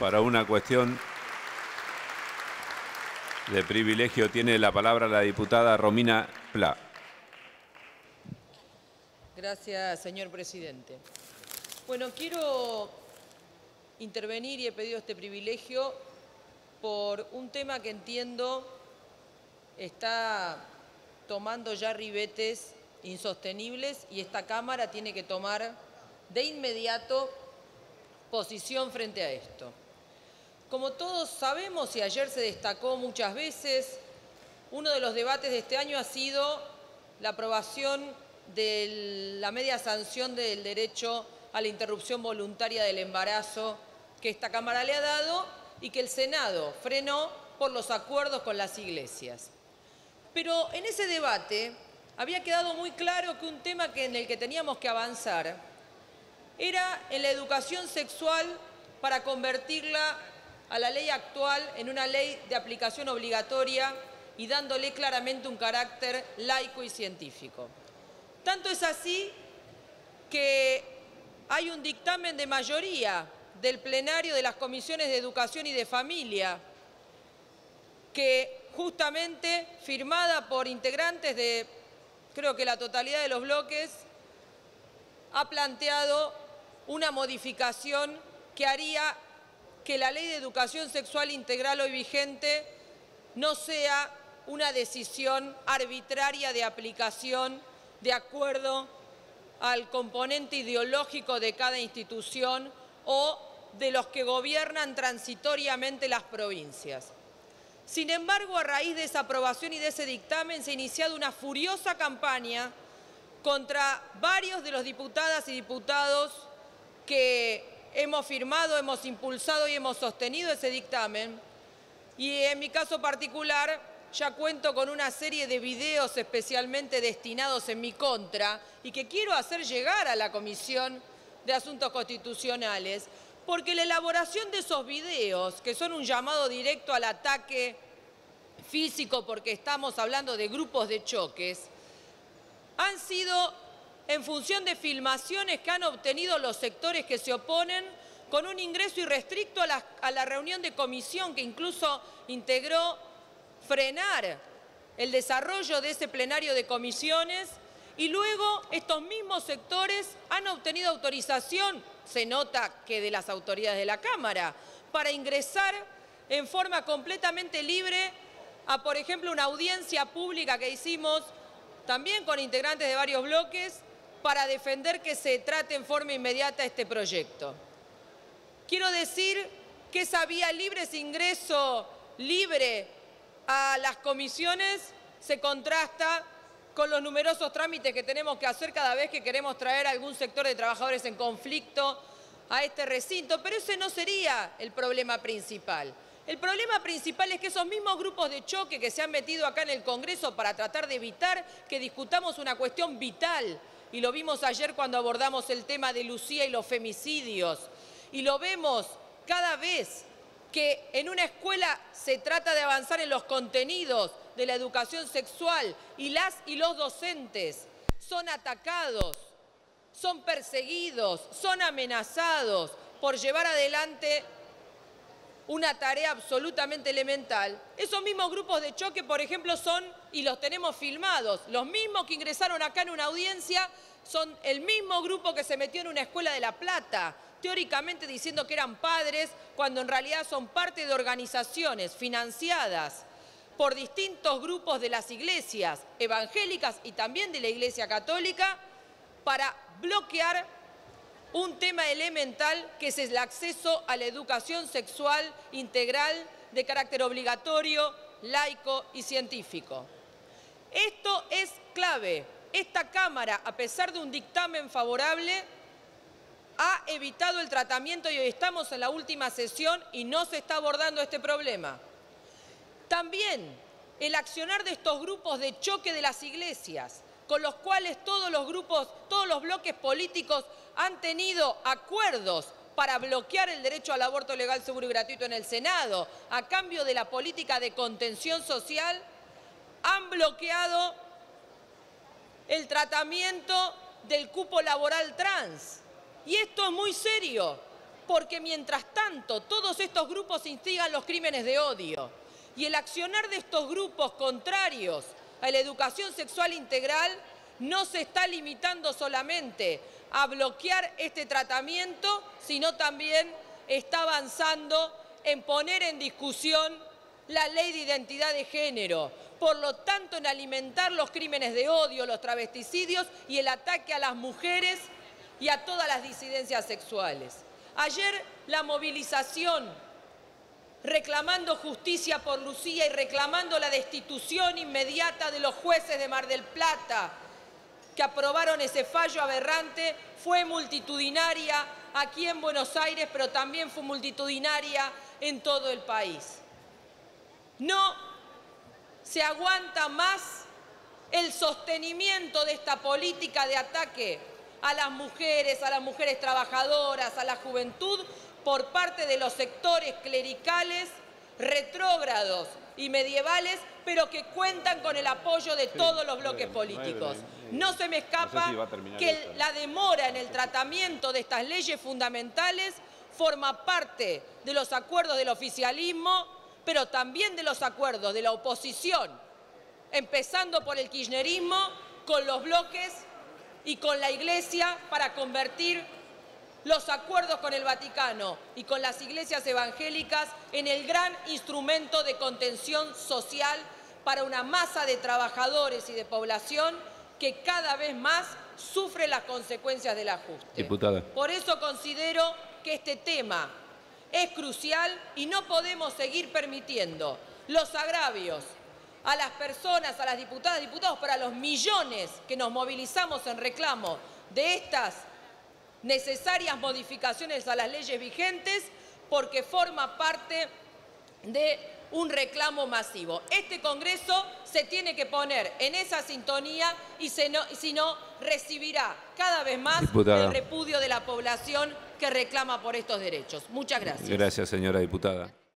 Para una cuestión de privilegio tiene la palabra la diputada Romina Pla. Gracias, señor presidente. Bueno, quiero intervenir y he pedido este privilegio por un tema que entiendo está tomando ya ribetes insostenibles y esta Cámara tiene que tomar de inmediato posición frente a esto. Como todos sabemos y ayer se destacó muchas veces, uno de los debates de este año ha sido la aprobación de la media sanción del derecho a la interrupción voluntaria del embarazo que esta Cámara le ha dado y que el Senado frenó por los acuerdos con las iglesias. Pero en ese debate había quedado muy claro que un tema en el que teníamos que avanzar era en la educación sexual para convertirla a la ley actual en una ley de aplicación obligatoria y dándole claramente un carácter laico y científico. Tanto es así que hay un dictamen de mayoría del plenario de las comisiones de educación y de familia, que justamente firmada por integrantes de, creo que la totalidad de los bloques, ha planteado una modificación que haría que la ley de educación sexual integral hoy vigente no sea una decisión arbitraria de aplicación de acuerdo al componente ideológico de cada institución o de los que gobiernan transitoriamente las provincias. Sin embargo, a raíz de esa aprobación y de ese dictamen se ha iniciado una furiosa campaña contra varios de los diputadas y diputados que hemos firmado, hemos impulsado y hemos sostenido ese dictamen. Y en mi caso particular ya cuento con una serie de videos especialmente destinados en mi contra y que quiero hacer llegar a la Comisión de Asuntos Constitucionales porque la elaboración de esos videos, que son un llamado directo al ataque físico porque estamos hablando de grupos de choques, han sido en función de filmaciones que han obtenido los sectores que se oponen con un ingreso irrestricto a la, reunión de comisión que incluso integró frenar el desarrollo de ese plenario de comisiones y luego estos mismos sectores han obtenido autorización, se nota que de las autoridades de la Cámara, para ingresar en forma completamente libre a, por ejemplo, una audiencia pública que hicimos también con integrantes de varios bloques para defender que se trate en forma inmediata este proyecto. Quiero decir que esa vía libre, ese ingreso libre a las comisiones, se contrasta con los numerosos trámites que tenemos que hacer cada vez que queremos traer algún sector de trabajadores en conflicto a este recinto, pero ese no sería el problema principal. El problema principal es que esos mismos grupos de choque que se han metido acá en el Congreso para tratar de evitar que discutamos una cuestión vital, y lo vimos ayer cuando abordamos el tema de Lucía y los femicidios, y lo vemos cada vez que en una escuela se trata de avanzar en los contenidos de la educación sexual y las y los docentes son atacados, son perseguidos, son amenazados por llevar adelante una tarea absolutamente elemental. Esos mismos grupos de choque, por ejemplo, son, y los tenemos filmados, los mismos que ingresaron acá en una audiencia, son el mismo grupo que se metió en una escuela de La Plata, teóricamente diciendo que eran padres, cuando en realidad son parte de organizaciones financiadas por distintos grupos de las iglesias evangélicas y también de la Iglesia Católica para bloquear un tema elemental que es el acceso a la educación sexual integral de carácter obligatorio, laico y científico. Esto es clave. Esta Cámara, a pesar de un dictamen favorable, ha evitado el tratamiento y hoy estamos en la última sesión y no se está abordando este problema. También el accionar de estos grupos de choque de las iglesias, con los cuales todos los grupos, todos los bloques políticos han tenido acuerdos para bloquear el derecho al aborto legal, seguro y gratuito en el Senado, a cambio de la política de contención social, han bloqueado el tratamiento del cupo laboral trans. Y esto es muy serio, porque mientras tanto todos estos grupos instigan los crímenes de odio y el accionar de estos grupos contrarios a la educación sexual integral no se está limitando solamente a bloquear este tratamiento, sino también está avanzando en poner en discusión la ley de identidad de género, por lo tanto en alimentar los crímenes de odio, los travesticidios y el ataque a las mujeres y a todas las disidencias sexuales. Ayer la movilización reclamando justicia por Lucía y reclamando la destitución inmediata de los jueces de Mar del Plata que aprobaron ese fallo aberrante fue multitudinaria aquí en Buenos Aires, pero también fue multitudinaria en todo el país. No se aguanta más el sostenimiento de esta política de ataque a las mujeres, a las mujeres trabajadoras, a la juventud, por parte de los sectores clericales, retrógrados y medievales, pero que cuentan con el apoyo de todos los bloques políticos. No se me escapa que la demora en el tratamiento de estas leyes fundamentales forma parte de los acuerdos del oficialismo, pero también de los acuerdos de la oposición, empezando por el kirchnerismo, con los bloques y con la Iglesia para convertir los acuerdos con el Vaticano y con las iglesias evangélicas en el gran instrumento de contención social para una masa de trabajadores y de población que cada vez más sufre las consecuencias del ajuste. Por eso considero que este tema es crucial y no podemos seguir permitiendo los agravios a las personas, a las diputadas, diputados, para los millones que nos movilizamos en reclamo de estas necesarias modificaciones a las leyes vigentes porque forma parte de un reclamo masivo. Este Congreso se tiene que poner en esa sintonía y si no, recibirá cada vez más el repudio de la población que reclama por estos derechos. Muchas gracias. Gracias, señora diputada.